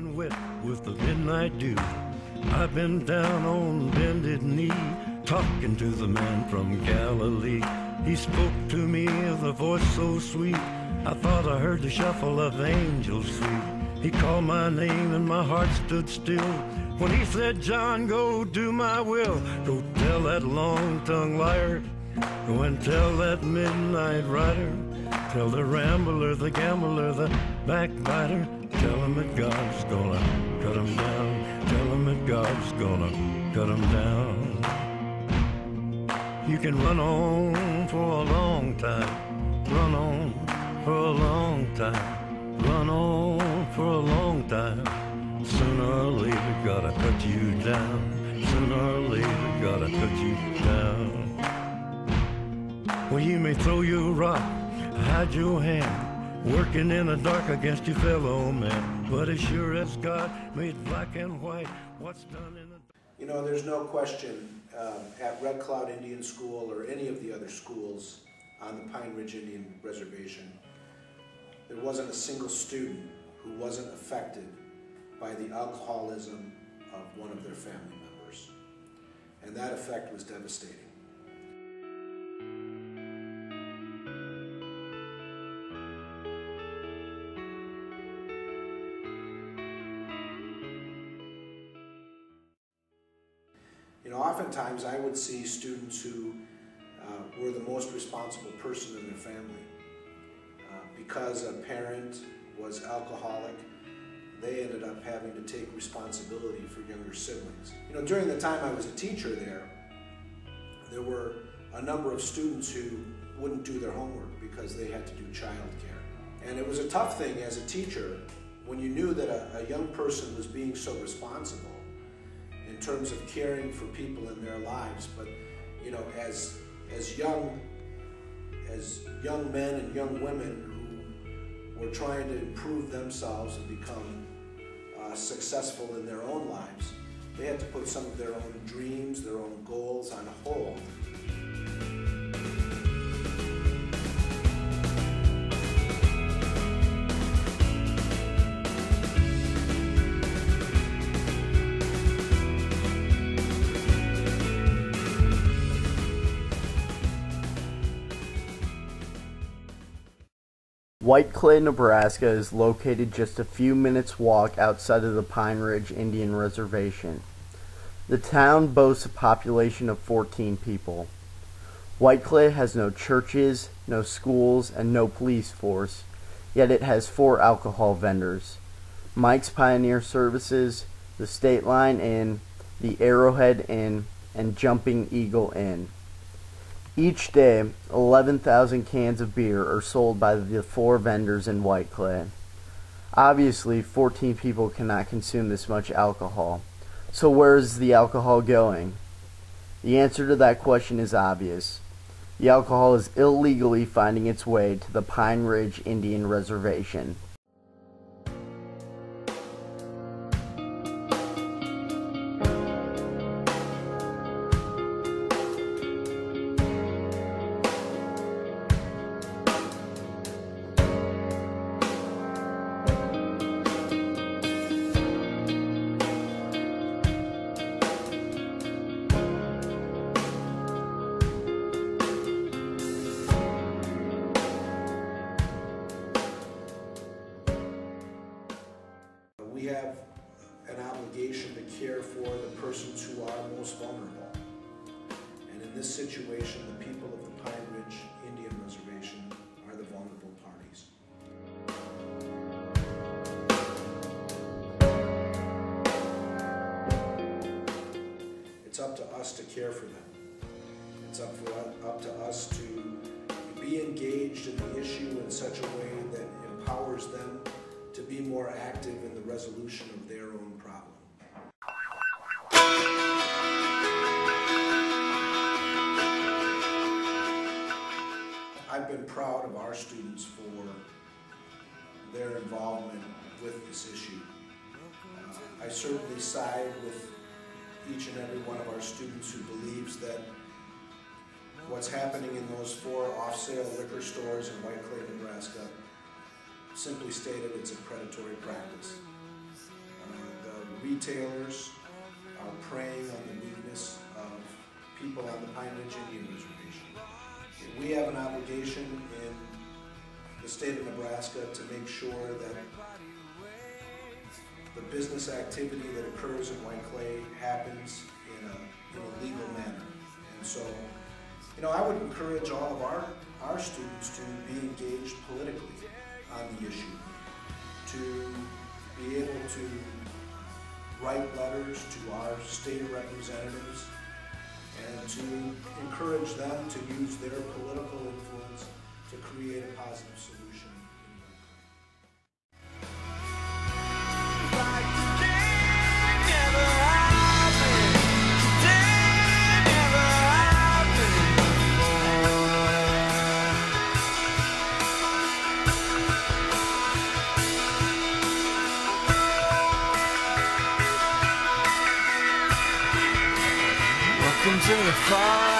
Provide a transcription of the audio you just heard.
midnight dew. I've been down on bended knee, talking to the man from Galilee. He spoke to me with a voice so sweet, I thought I heard the shuffle of angels sweet. He called my name and my heart stood still. When he said, John, go do my will. Go tell that long-tongued liar. Go and tell that midnight rider. Tell the rambler, the gambler, the backbiter. Tell him that God's gonna cut him down. Tell him that God's gonna cut him down. You can run on for a long time. Run on for a long time. Run on for a long time. Sooner or later, gotta cut you down. Sooner or later, gotta cut you down. Well, you may throw your rock, hide your hand, working in the dark against your fellow man. But as sure as God made black and white, what's done in the You know, there's no question um, at Red Cloud Indian School or any of the other schools on the Pine Ridge Indian Reservation, there wasn't a single student who wasn't affected by the alcoholism of one of their family members. And that effect was devastating. You know, oftentimes I would see students who uh, were the most responsible person in their family. Uh, because a parent was alcoholic, they ended up having to take responsibility for younger siblings. You know, during the time I was a teacher there, there were a number of students who wouldn't do their homework because they had to do childcare. And it was a tough thing as a teacher when you knew that a, a young person was being so responsible terms of caring for people in their lives. But you know, as as young as young men and young women who were trying to improve themselves and become uh, successful in their own lives, they had to put some of their own dreams, their own goals on hold. Whiteclay, Nebraska is located just a few minutes walk outside of the Pine Ridge Indian Reservation. The town boasts a population of 14 people. Whiteclay has no churches, no schools, and no police force, yet it has four alcohol vendors. Mike's Pioneer Services, the State Line Inn, the Arrowhead Inn, and Jumping Eagle Inn. Each day, 11,000 cans of beer are sold by the four vendors in Whiteclay. Obviously, 14 people cannot consume this much alcohol. So where is the alcohol going? The answer to that question is obvious. The alcohol is illegally finding its way to the Pine Ridge Indian Reservation. Most vulnerable. And in this situation, the people of the Pine Ridge Indian Reservation are the vulnerable parties. It's up to us to care for them. It's up, for, up to us to be engaged in the issue in such a way that empowers them to be more active in the resolution of their own problem. I've been proud of our students for their involvement with this issue. Uh, I certainly side with each and every one of our students who believes that what's happening in those four off-sale liquor stores in Whiteclay, Nebraska, simply stated, it's a predatory practice. Uh, the retailers are preying on the weakness of people on the Pine Ridge Indian Reservation. We have an obligation in the state of Nebraska to make sure that the business activity that occurs in White Clay happens in a, in a legal manner. And so, you know, I would encourage all of our, our students to be engaged politically on the issue, to be able to write letters to our state representatives and to encourage them to use their political influence to create a positive solution. Welcome to the fallout.